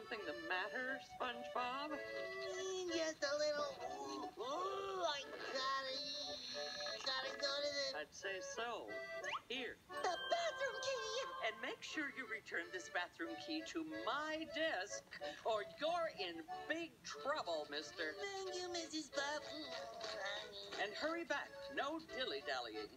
something the matter, SpongeBob? Mm, just a little. Ooh, ooh, I gotta, gotta go to the, I'd say so. Here. the bathroom key. And make sure you return this bathroom key to my desk, or you're in big trouble, mister. Thank you, Mrs. Puff. And hurry back. No dilly dallying.